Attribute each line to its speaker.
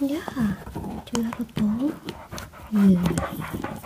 Speaker 1: Yeah. Do you have a bowl? Yeah.